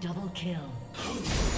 Double kill.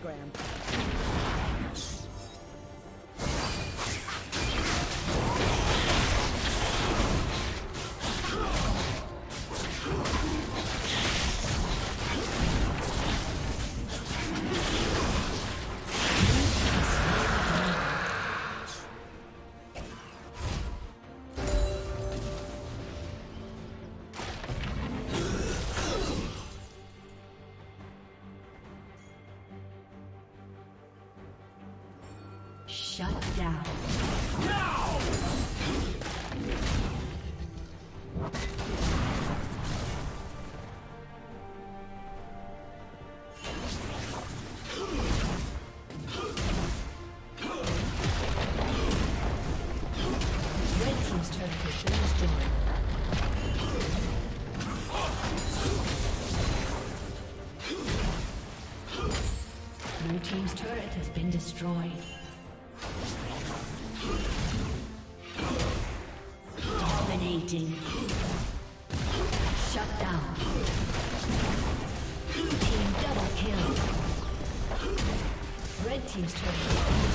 Program. Shut down. Destroyed. Blue Team's turret has been destroyed. Dominating. Shut down. Blue Team double kill. Red Team's turret